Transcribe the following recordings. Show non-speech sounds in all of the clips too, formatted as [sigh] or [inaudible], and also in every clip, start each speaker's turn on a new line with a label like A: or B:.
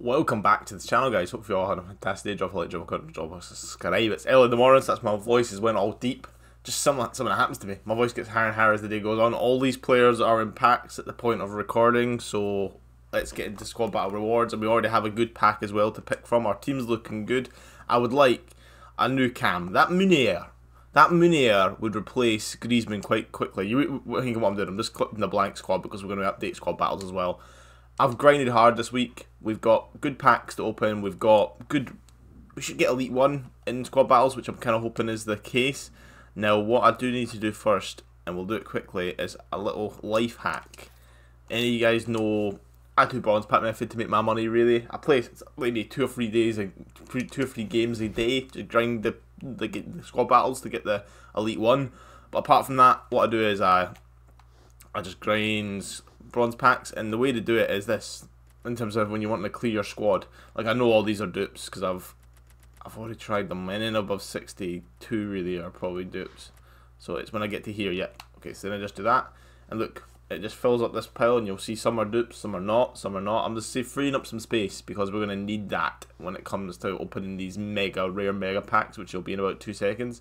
A: Welcome back to the channel, guys. Hope you all had a fantastic day. Drop a like, drop a comment, drop a subscribe. It's early in the morning, so that's my voice is went all deep. Just something, something that happens to me. My voice gets higher and higher as the day goes on. All these players are in packs at the point of recording, so let's get into squad battle rewards. And we already have a good pack as well to pick from. Our team's looking good. I would like a Nou Cam. That Munir. That Munir would replace Griezmann quite quickly. You think what I'm doing? I'm just clipping the blank squad because we're going to update squad battles as well. I've grinded hard this week. We've got good packs to open. We've got good. We should get Elite 1 in squad battles, which I'm kind of hoping is the case. Now, what I do need to do first, and we'll do it quickly, is a little life hack. Any of you guys know I do bronze pack method to make my money, really. I play maybe two or three days, two or three games a day to grind the, the, the squad battles to get the Elite 1. But apart from that, what I do is I I just grind bronze packs, and the way to do it is this. In terms of when you want to clear your squad, like I know all these are dupes because I've I've already tried them. Any above 62 really are probably dupes. So it's when I get to here, yeah. Okay, so then I just do that, and look, it just fills up this pile, and you'll see some are dupes, some are not, some are not. I'm just freeing up some space because we're going to need that when it comes to opening these mega rare mega packs, which will be in about two seconds.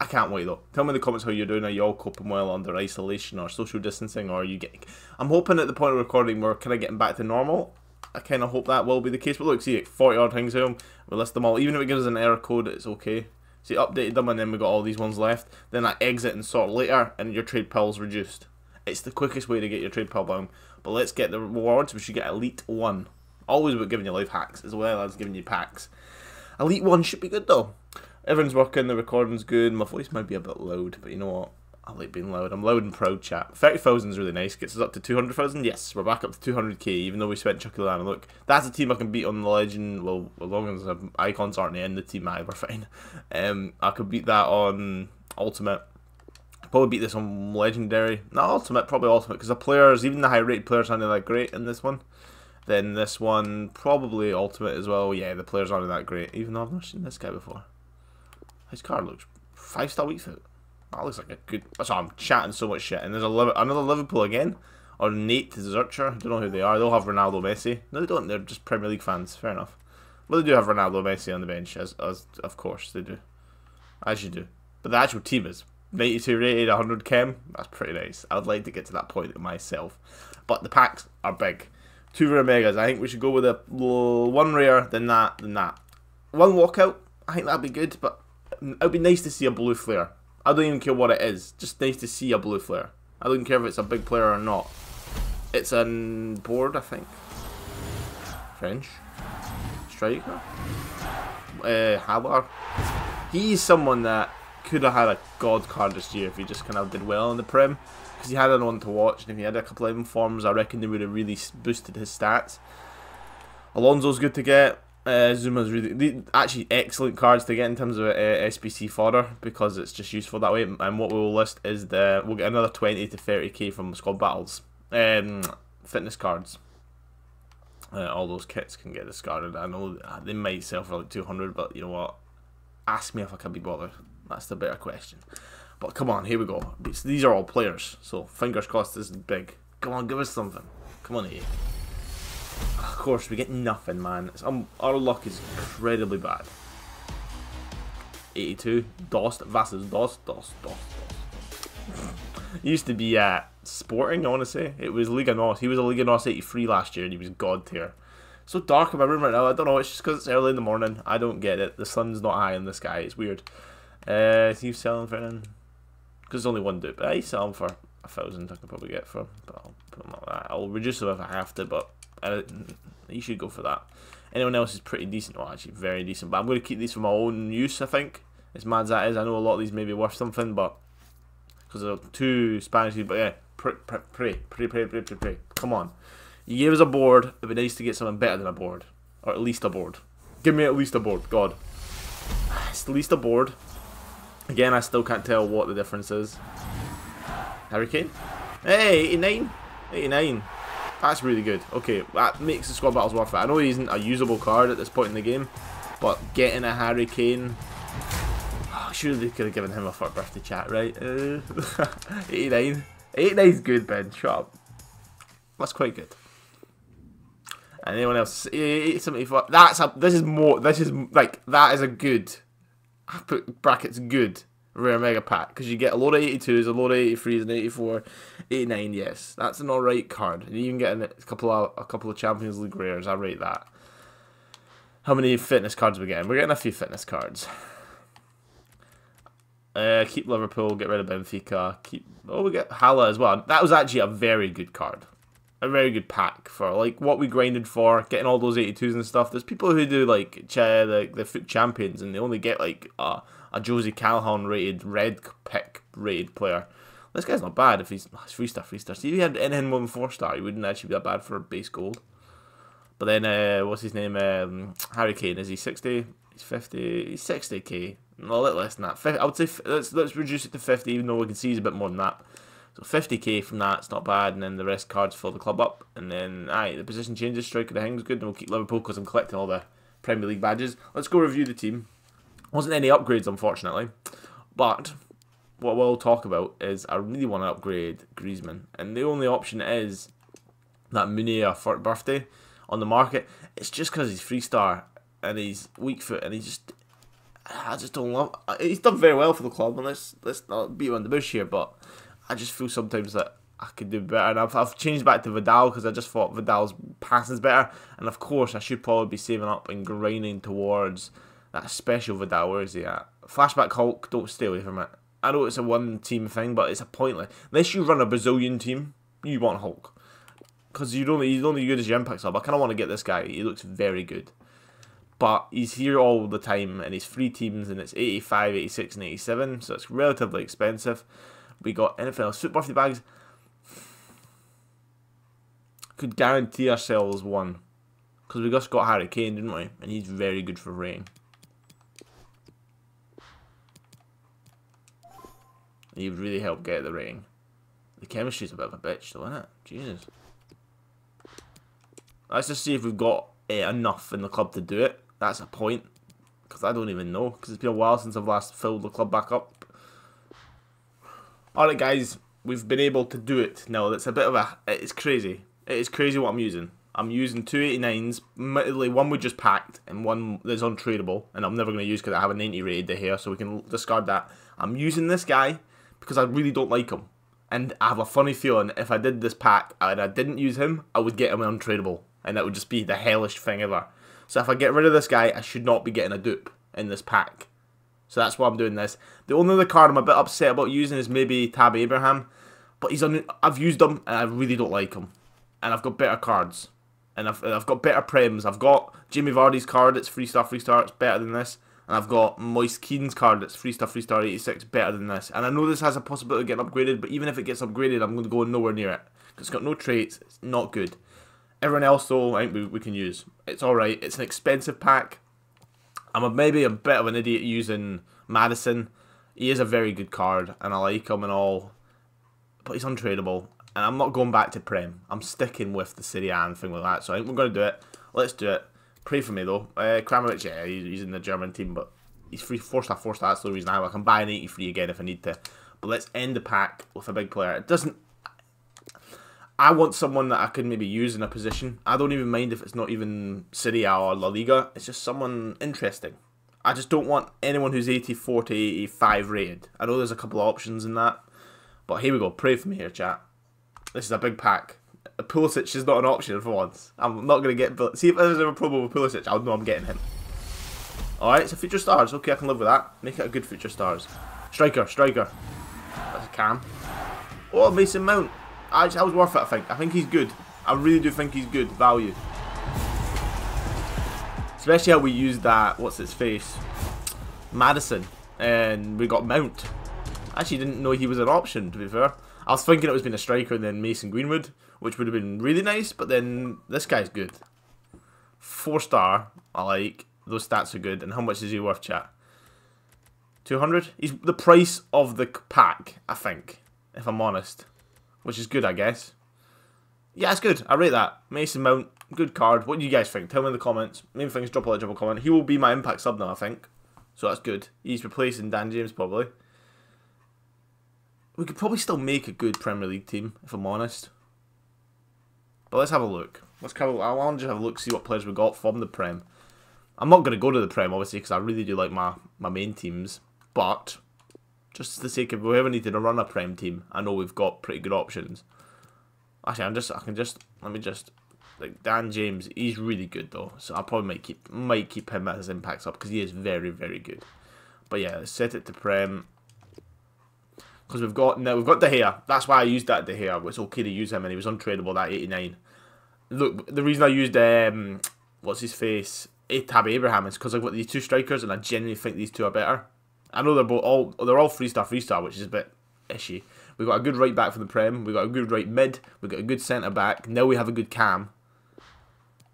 A: I can't wait though. Tell me in the comments how you're doing. Are you all coping well under isolation or social distancing, or are you getting? I'm hoping at the point of recording we're kind of getting back to normal. I kind of hope that will be the case. But look, see, 40 odd things home. We list them all. Even if it gives us an error code, it's okay. See, updated them and then we got all these ones left. Then I exit and sort later, and your trade pile's reduced. It's the quickest way to get your trade pile down. But let's get the rewards. We should get Elite 1. Always about giving you life hacks as well as giving you packs. Elite 1 should be good though. Everything's working, the recording's good, my voice might be a bit loud, but you know what? I like being loud. I'm loud and proud, chat. 30,000 is really nice. Gets us up to 200,000. Yes, we're back up to 200k, even though we spent Chucky Lana. Look, that's a team I can beat on the Legend. Well, as long as the icons aren't in the team, I, we're [laughs] fine. Um, I could beat that on Ultimate. Probably beat this on Legendary. Not Ultimate, probably Ultimate, because the players, even the high rated players, aren't that great in this one. Then this one, probably Ultimate as well. Yeah, the players aren't that great, even though I've never seen this guy before. His card looks five star foot. That looks like a good. That's why I'm chatting so much shit. And there's a another Liverpool again, or Nate Zurcher. I don't know who they are. They'll have Ronaldo, Messi. No, they don't. They're just Premier League fans. Fair enough. Well, they do have Ronaldo, Messi on the bench, as, as of course they do, as you do. But the actual team is 92 rated, 100 chem. That's pretty nice. I would like to get to that point myself. But the packs are big. Two rare megas. I think we should go with a one rare, then that, then that. One walkout. I think that'd be good, but it would be nice to see a blue flare. I don't even care what it is. Just nice to see a blue flare. I don't care if it's a big player or not. It's a board, I think. French. Striker. Uh, Haller. He's someone that could have had a god card this year if he just kind of did well in the Prem. Because he had one to watch, and if he had a couple of informs, I reckon they would have really boosted his stats. Alonso's good to get. Uh, Zouma's really actually excellent cards to get in terms of uh, fodder because it's just useful that way. And what we will list is the we'll get another twenty to thirty k from squad battles, um, fitness cards. Uh, all those kits can get discarded. I know they might sell for like two hundred, but you know what? Ask me if I can be bothered. That's the better question. But come on, here we go. These are all players, so fingers crossed this is big. Come on, give us something. Come on, here. Of course, we get nothing, man. Um, our luck is incredibly bad. 82. Dost. Vasses. Dost. Dost. Dost. Dost. [laughs] used to be uh, Sporting, I want to say. It was Liga NOS. He was a Liga NOS 83 last year, and he was god tier. So dark in my room right now. I don't know. It's just because it's early in the morning. I don't get it. The sun's not high in the sky. It's weird. Uh, he's selling for? Because there's only one dupe. I sell him for a thousand. I can probably get for. But I'll. I'll reduce him if I have to, but uh, you should go for that. Anyone else is pretty decent. Well, actually, very decent. But I'm going to keep these for my own use, I think. As mad as that is, I know a lot of these may be worth something, but... Because they're two Spanish, but yeah. Pray, pray, pray, pray, pray, pray. Come on. You gave us a board. It'd be nice to get something better than a board. Or at least a board. Give me at least a board. God. It's at least a board. Again, I still can't tell what the difference is. Hurricane? Hey, 89. 89. That's really good. Okay, that makes the squad battles worth it. I know he isn't a usable card at this point in the game, but getting a Harry Kane... Oh, surely they could have given him a for birthday chat, right? Uh, [laughs] 89. 89 is good, Ben. Shut up. That's quite good. And anyone else, 75. That's a. This is more. This is like that is a good. I put brackets good rare mega pack because you get a lot of 82s, a lot of 83s, and 84, 89. Yes, that's an alright card. And you even get a couple of a couple of Champions League rares. I rate that. How many fitness cards are we getting? We're getting a few fitness cards. Uh, keep Liverpool, get rid of Benfica. Keep oh, we get Haller as well. That was actually a very good card a very good pack for like what we grinded for, getting all those 82s and stuff. There's people who do like ch- the the FUT champions and they only get like a, a Josie Calhoun rated, red pick rated player. This guy's not bad if he's, he's free star, free star. See if he had more than four star, he wouldn't actually be that bad for base gold. But then, uh, what's his name? Um, Harry Kane. Is he 60? He's 50. He's 60k. No, a little less than that. I would say let's let's reduce it to 50, even though we can see he's a bit more than that. So 50k from that, it's not bad, and then the rest cards fill the club up. And then, aye, the position changes, striker the hang's good, and we'll keep Liverpool because I'm collecting all the Premier League badges. Let's go review the team. Wasn't any upgrades, unfortunately, but what we'll talk about is I really want to upgrade Griezmann, and the only option is that Munir for birthday on the market. It's just because he's free star and he's weak foot, and he just I just don't love. He's done very well for the club, and let's let's not beat around the bush here, but I just feel sometimes that I could do better. And I've, I've changed back to Vidal because I just thought Vidal's passing is better. And of course, I should probably be saving up and grinding towards that special Vidal. Where is he at? Flashback Hulk, don't stay away from it. I know it's a one team thing, but it's a pointless. Unless you run a Brazilian team, you want Hulk. Because you don't, he's only good as your impact sub. I kind of want to get this guy. He looks very good. But he's here all the time, and he's three teams, and it's 85, 86, and 87, so it's relatively expensive. We got NFL Super Birthday bags. Could guarantee ourselves one. Because we just got Harry Kane, didn't we? And he's very good for rain. He would really help get the rain. The chemistry's a bit of a bitch though, isn't it? Jesus. Let's just see if we've got uh, enough in the club to do it. That's a point. Because I don't even know. Because it's been a while since I've last filled the club back up. Alright guys, we've been able to do it now. That's a bit of a... It's crazy. It is crazy what I'm using. I'm using 289s, admittedly one we just packed and one that's untradeable and I'm never going to use because I have a 90 rated here so we can discard that. I'm using this guy because I really don't like him. And I have a funny feeling if I did this pack and I didn't use him, I would get him untradeable. And that would just be the hellish thing ever. So if I get rid of this guy, I should not be getting a dupe in this pack. So that's why I'm doing this. The only other card I'm a bit upset about using is maybe Tammy Abraham. But he's on. I've used him and I really don't like him. And I've got better cards. And I've, I've got better prems. I've got Jamie Vardy's card, it's free star, free star, it's better than this. And I've got Moise Kean's card, that's free star, free star, 86, better than this. And I know this has a possibility of getting upgraded, but even if it gets upgraded, I'm going to go nowhere near it. It's got no traits, it's not good. Everyone else, though, I think we, we can use. It's alright, it's an expensive pack. I'm a, maybe a bit of an idiot using Maddison. He is a very good card, and I like him and all, but he's untradeable. And I'm not going back to Prem. I'm sticking with the and thing like that. So I think we're going to do it. Let's do it. Pray for me, though. Uh, Kramaric, yeah, he's in the German team, but he's free, four star, four star. That's the reason I, I can buy an 83 again if I need to. But let's end the pack with a big player. It doesn't I want someone that I can maybe use in a position. I don't even mind if it's not even Serie A or La Liga. It's just someone interesting. I just don't want anyone who's 84 to 85 rated. I know there's a couple of options in that. But here we go. Pray for me here, chat. This is a big pack. Pulisic is not an option for once. I'm not going to get... See if there's ever a problem with Pulisic, I'll know I'm getting him. Alright, so future stars. Okay, I can live with that. Make it a good future stars. Striker, striker. That's a cam. Oh, Mason Mount. Actually, that was worth it, I think. I think he's good. I really do think he's good value. Especially how we used that, what's his face? Maddison. And we got Mount. I actually didn't know he was an option, to be fair. I was thinking it was been a striker and then Mason Greenwood, which would have been really nice, but then this guy's good. Four star, I like. Those stats are good. And how much is he worth, chat? 200? He's the price of the pack, I think, if I'm honest which is good, I guess. Yeah, it's good. I rate that. Mason Mount, good card. What do you guys think? Tell me in the comments. Main thing is drop a legible comment. He will be my impact sub now, I think. So that's good. He's replacing Dan James, probably. We could probably still make a good Premier League team, if I'm honest. But let's have a look. Let's kind of, I want to have a look, see what players we got from the Prem. I'm not going to go to the Prem, obviously, because I really do like my, my main teams. But, just for the sake of we ever need to run a Prem team, I know we've got pretty good options. Actually, I'm just, I can just, let me just, like, Dan James, he's really good, though. So I probably might keep, might keep him as his impacts up, because he is very, very good. But yeah, let's set it to Prem. Because we've got, now we've got De Gea. That's why I used that De Gea. It's okay to use him, and he was untradeable, that 89 look, the reason I used um, what's his face, Tammy Abraham is because I've got these two strikers, and I genuinely think these two are better. I know they're both all they're all three star, three star, which is a bit ishy. We've got a good right back for the Prem. We've got a good right mid. We've got a good centre back. Now we have a good cam.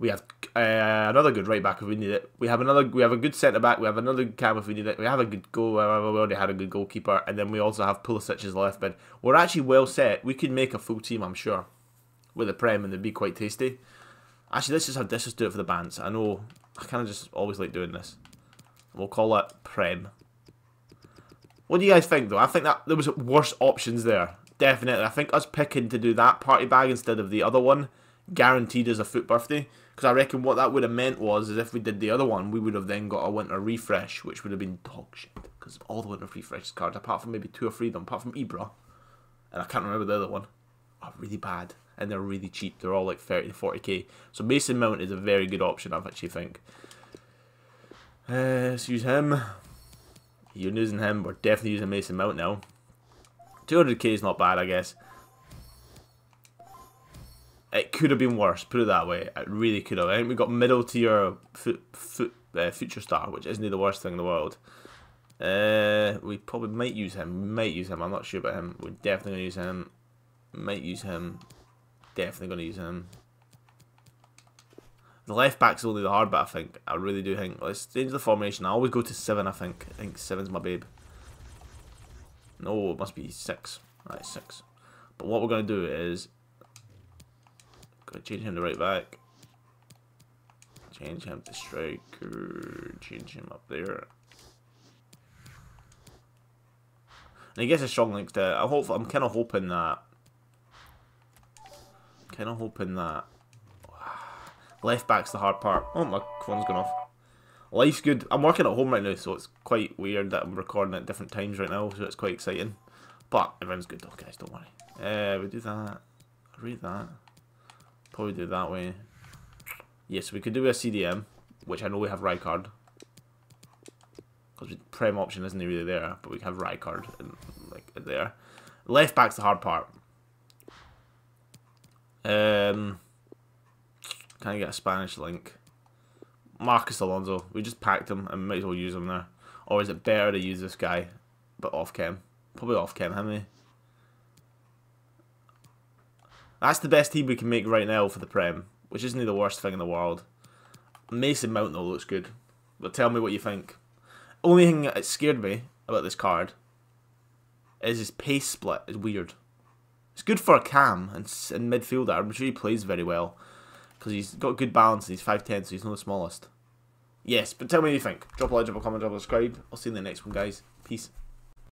A: We have uh, another good right back if we need it. We have another. We have a good centre back. We have another cam if we need it. We have a good goal. We already had a good goalkeeper, and then we also have Pulisic as left mid. We're actually well set. We could make a full team, I'm sure with the Prem and they'd be quite tasty. Actually, let's just have this just do it for the bands. I know I kind of just always like doing this. We'll call it Prem. What do you guys think, though? I think that there was worse options there. Definitely. I think us picking to do that party bag instead of the other one guaranteed us a FUT birthday. Because I reckon what that would have meant was, is if we did the other one, we would have then got a winter refresh, which would have been dog shit. Because all the winter refresh cards, apart from maybe two or three of them, apart from Ibra, and I can't remember the other one, are really bad and they're really cheap. They're all like 30 to 40k. So Mason Mount is a very good option, I actually think. Uh, let's use him. You're using him. We're definitely using Mason Mount now. 200k is not bad, I guess. It could have been worse, put it that way. It really could have. I think we got middle tier FUT, FUT, uh, future star, which isn't the worst thing in the world. Uh, we probably might use him. We might use him. I'm not sure about him. We're definitely going to use him. Might use him definitely going to use him. The left back's only the hard bit, I think. I really do think. Let's change the formation. I always go to 7, I think. I think 7's my babe. No, it must be 6. Right, 6. But what we're going to do is... To change him to right back. Change him to striker. Change him up there. And gets a strong link to... I hope, I'm kind of hoping that kind of hoping that left back's the hard part. Oh, my phone's gone off. Life's good. I'm working at home right now, so it's quite weird that I'm recording at different times right now, so it's quite exciting. But everyone's good though, guys, don't worry. Uh, we do that. Read that. Probably do that way. Yes, we could do a CDM, which I know we have Rijkaard. Because Prem option isn't really there, but we have Rijkaard and like there. Left back's the hard part. Um, can I get a Spanish link? Marcos Alonso. We just packed him and might as well use him there. Or is it better to use this guy, but off cam? Probably off cam, haven't we? That's the best team we can make right now for the Prem, which isn't the worst thing in the world. Mason Mount though looks good, but tell me what you think. Only thing that scared me about this card is his pace split is weird. It's good for a cam and, and midfielder. I'm sure he plays very well because he's got good balance. and He's 5'10", so he's not the smallest. Yes, but tell me what you think. Drop a like, drop a comment, drop a subscribe. I'll see you in the next one, guys. Peace.